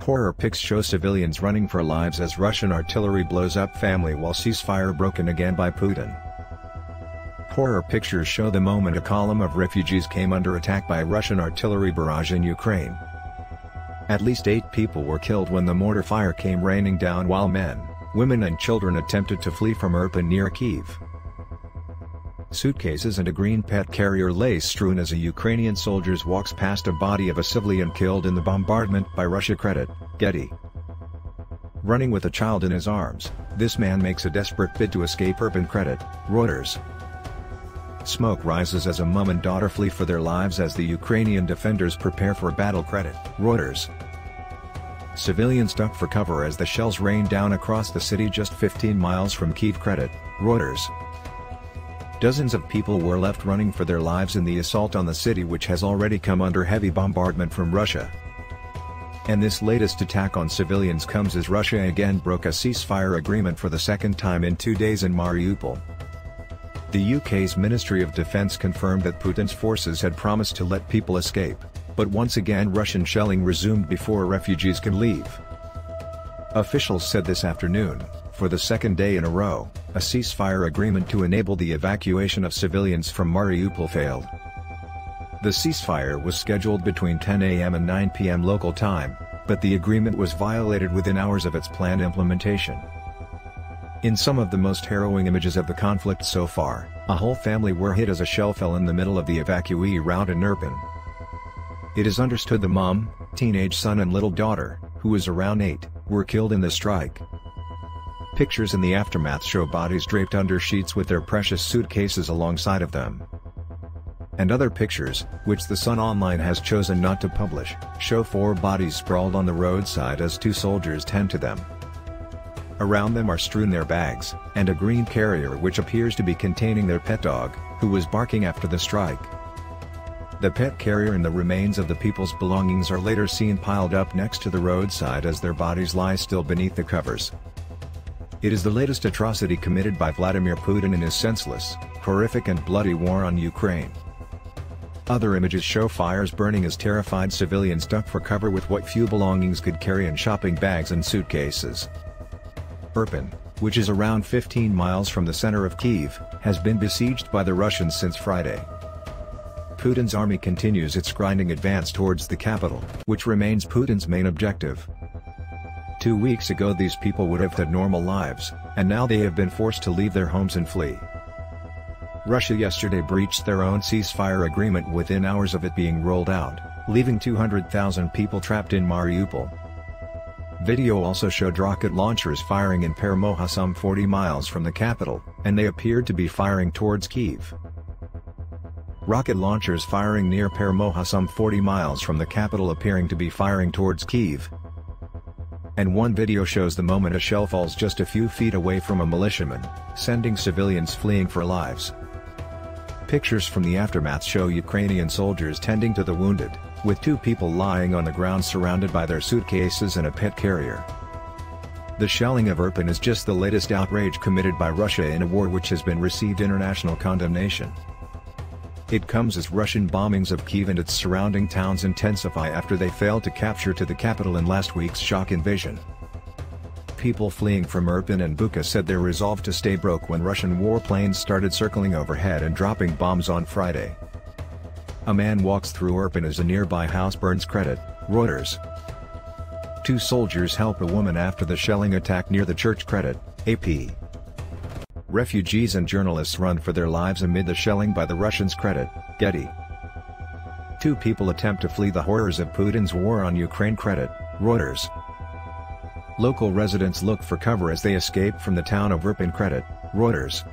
Horror pics show civilians running for lives as Russian artillery blows up family while ceasefire broken again by Putin. Horror pictures show the moment a column of refugees came under attack by Russian artillery barrage in Ukraine. At least eight people were killed when the mortar fire came raining down while men, women and children attempted to flee from Irpin near Kiev. Suitcases and a green pet carrier lay strewn as a Ukrainian soldier walks past a body of a civilian killed in the bombardment by Russia credit, Getty. Running with a child in his arms, this man makes a desperate bid to escape Irpin credit, Reuters. Smoke rises as a mum and daughter flee for their lives as the Ukrainian defenders prepare for battle credit, Reuters. Civilians duck for cover as the shells rain down across the city just 15 miles from Kiev credit, Reuters. Dozens of people were left running for their lives in the assault on the city which has already come under heavy bombardment from Russia. And this latest attack on civilians comes as Russia again broke a ceasefire agreement for the second time in two days in Mariupol. The UK's Ministry of Defence confirmed that Putin's forces had promised to let people escape, but once again Russian shelling resumed before refugees can leave. Officials said this afternoon, for the second day in a row, a ceasefire agreement to enable the evacuation of civilians from Mariupol failed. The ceasefire was scheduled between 10 a.m. and 9 p.m. local time, but the agreement was violated within hours of its planned implementation. In some of the most harrowing images of the conflict so far, a whole family were hit as a shell fell in the middle of the evacuee route in Irpin. It is understood the mom, teenage son and little daughter, who was around 8, were killed in the strike. Pictures in the aftermath show bodies draped under sheets with their precious suitcases alongside of them. And other pictures, which the Sun Online has chosen not to publish, show four bodies sprawled on the roadside as two soldiers tend to them. Around them are strewn their bags, and a green carrier which appears to be containing their pet dog, who was barking after the strike. The pet carrier and the remains of the people's belongings are later seen piled up next to the roadside as their bodies lie still beneath the covers. It is the latest atrocity committed by Vladimir Putin in his senseless, horrific and bloody war on Ukraine. Other images show fires burning as terrified civilians duck for cover with what few belongings could carry in shopping bags and suitcases. Irpin, which is around 15 miles from the center of Kiev, has been besieged by the Russians since Friday. Putin's army continues its grinding advance towards the capital, which remains Putin's main objective. Two weeks ago these people would have had normal lives, and now they have been forced to leave their homes and flee. Russia yesterday breached their own ceasefire agreement within hours of it being rolled out, leaving 200,000 people trapped in Mariupol. Video also showed rocket launchers firing in Permoha some 40 miles from the capital, and they appeared to be firing towards Kiev. Rocket launchers firing near Permoha some 40 miles from the capital appearing to be firing towards Kiev, and one video shows the moment a shell falls just a few feet away from a militiaman, sending civilians fleeing for lives. Pictures from the aftermath show Ukrainian soldiers tending to the wounded, with two people lying on the ground surrounded by their suitcases and a pet carrier. The shelling of Irpin is just the latest outrage committed by Russia in a war which has been received international condemnation. It comes as Russian bombings of Kiev and its surrounding towns intensify after they failed to capture to the capital in last week's shock invasion. People fleeing from Irpin and Bucha said their resolve to stay broke when Russian warplanes started circling overhead and dropping bombs on Friday. A man walks through Irpin as a nearby house burns credit, Reuters. Two soldiers help a woman after the shelling attack near the church credit, AP. Refugees and journalists run for their lives amid the shelling by the Russians credit, Getty. Two people attempt to flee the horrors of Putin's war on Ukraine credit, Reuters. Local residents look for cover as they escape from the town of Irpin credit, Reuters.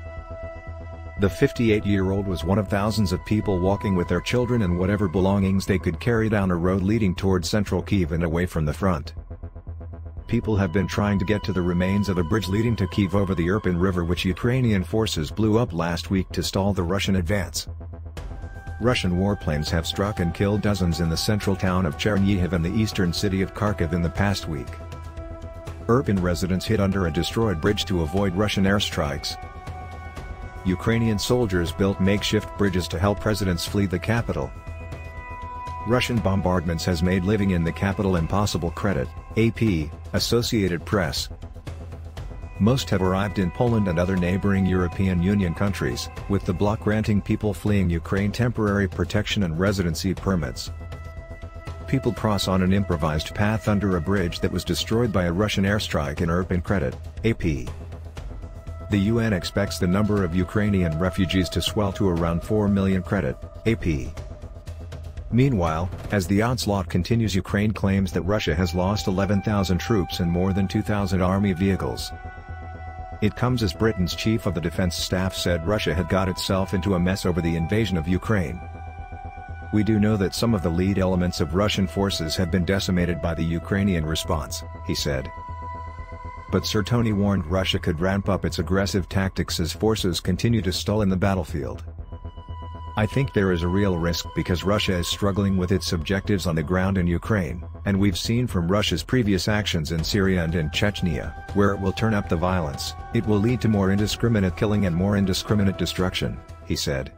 The 58-year-old was one of thousands of people walking with their children and whatever belongings they could carry down a road leading towards central Kiev and away from the front people have been trying to get to the remains of a bridge leading to Kiev over the Irpin River which Ukrainian forces blew up last week to stall the Russian advance. Russian warplanes have struck and killed dozens in the central town of Chernihiv and the eastern city of Kharkiv in the past week. Irpin residents hid under a destroyed bridge to avoid Russian airstrikes. Ukrainian soldiers built makeshift bridges to help residents flee the capital. Russian bombardments has made living in the capital impossible credit, AP, Associated Press. Most have arrived in Poland and other neighboring European Union countries, with the bloc granting people fleeing Ukraine temporary protection and residency permits. People cross on an improvised path under a bridge that was destroyed by a Russian airstrike in Irpin Credit, AP. The UN expects the number of Ukrainian refugees to swell to around 4 million credit, AP. Meanwhile, as the onslaught continues Ukraine claims that Russia has lost 11,000 troops and more than 2,000 army vehicles. It comes as Britain's chief of the defense staff said Russia had got itself into a mess over the invasion of Ukraine. We do know that some of the lead elements of Russian forces have been decimated by the Ukrainian response, he said. But Sir Tony warned Russia could ramp up its aggressive tactics as forces continue to stall in the battlefield. I think there is a real risk because Russia is struggling with its objectives on the ground in Ukraine, and we've seen from Russia's previous actions in Syria and in Chechnya, where it will turn up the violence, it will lead to more indiscriminate killing and more indiscriminate destruction, he said.